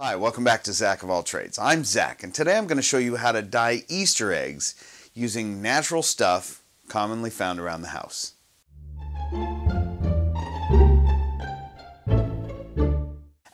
Hi, welcome back to Zack of All Trades. I'm Zack, and today I'm going to show you how to dye Easter eggs using natural stuff commonly found around the house.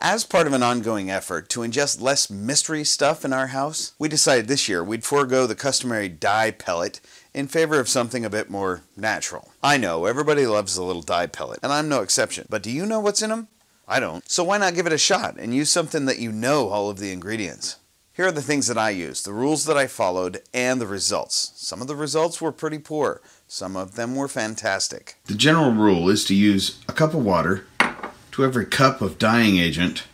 As part of an ongoing effort to ingest less mystery stuff in our house, we decided this year we'd forego the customary dye pellet in favor of something a bit more natural. I know, everybody loves a little dye pellet, and I'm no exception, but do you know what's in them? I don't. So why not give it a shot and use something that you know all of the ingredients? Here are the things that I used, the rules that I followed, and the results. Some of the results were pretty poor. Some of them were fantastic. The general rule is to use a cup of water to every cup of dyeing agent.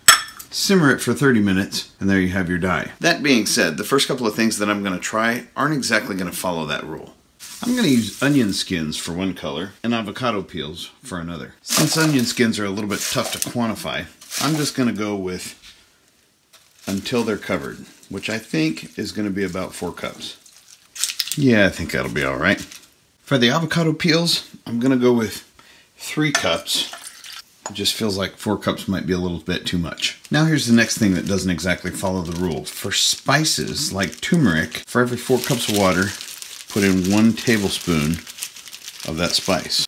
Simmer it for 30 minutes, and there you have your dye. That being said, the first couple of things that I'm going to try aren't exactly going to follow that rule. I'm going to use onion skins for one color and avocado peels for another. Since onion skins are a little bit tough to quantify, I'm just going to go with until they're covered, which I think is going to be about four cups. Yeah, I think that'll be all right. For the avocado peels, I'm going to go with three cups. It just feels like four cups might be a little bit too much. Now here's the next thing that doesn't exactly follow the rule. For spices like turmeric, for every four cups of water, put in one tablespoon of that spice.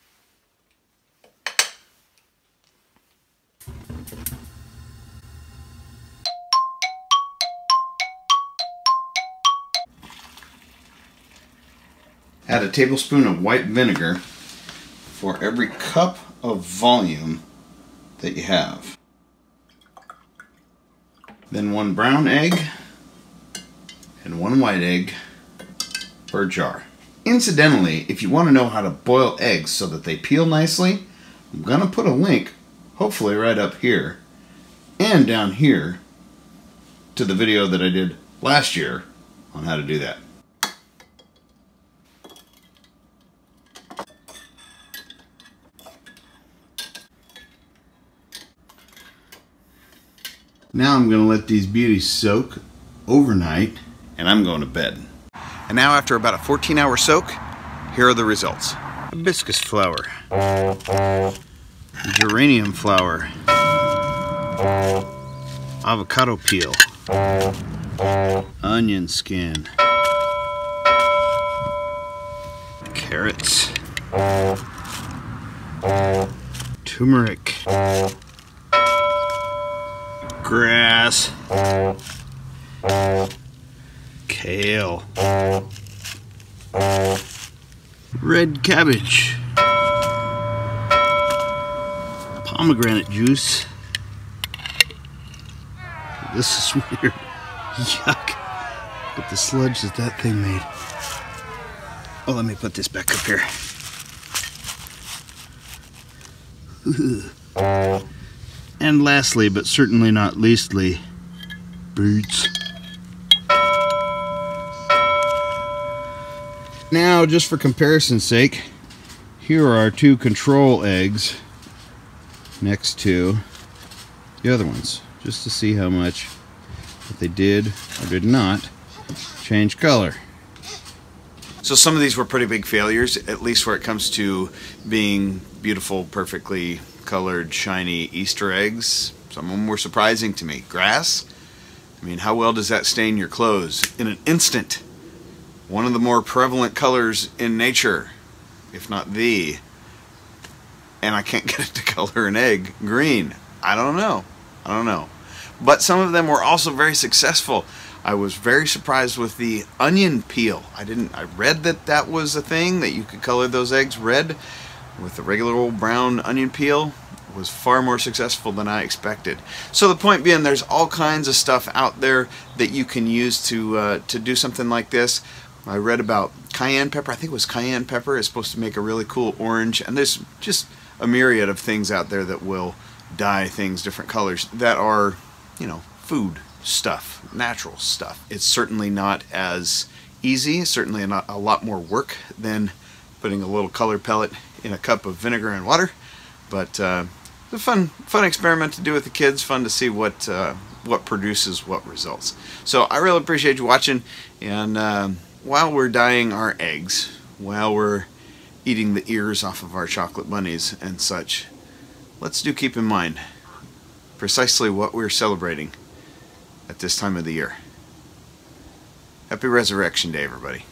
Add a tablespoon of white vinegar for every cup of volume that you have. Then one brown egg and one white egg per jar. Incidentally, if you want to know how to boil eggs so that they peel nicely, I'm going to put a link, hopefully right up here, and down here, to the video that I did last year on how to do that. Now I'm going to let these beauties soak overnight and I'm going to bed. And now after about a 14 hour soak, here are the results. Hibiscus flower, geranium flower, avocado peel, onion skin, carrots, turmeric, grass, kale, red cabbage, pomegranate juice. This is weird. Yuck. Look at the sludge that that thing made. Oh, let me put this back up here. and lastly, but certainly not leastly, boots. Now, just for comparison's sake, here are our two control eggs next to the other ones, just to see how much that they did or did not change color. So some of these were pretty big failures, at least where it comes to being beautiful, perfectly colored, shiny Easter eggs. Some of them were surprising to me. Grass? I mean, how well does that stain your clothes? In an instant one of the more prevalent colors in nature, if not the, and I can't get it to color an egg green. I don't know. I don't know. But some of them were also very successful. I was very surprised with the onion peel. I didn't I read that that was a thing that you could color those eggs red with the regular old brown onion peel was far more successful than I expected. So the point being, there's all kinds of stuff out there that you can use to uh, to do something like this. I read about cayenne pepper. I think it was cayenne pepper is supposed to make a really cool orange. And there's just a myriad of things out there that will dye things different colors that are, you know, food stuff, natural stuff. It's certainly not as easy, certainly not a lot more work than putting a little color pellet in a cup of vinegar and water. But uh, it's a fun, fun experiment to do with the kids. Fun to see what uh, what produces what results. So I really appreciate you watching, and. Uh, while we're dyeing our eggs, while we're eating the ears off of our chocolate bunnies and such, let's do keep in mind precisely what we're celebrating at this time of the year. Happy Resurrection Day, everybody.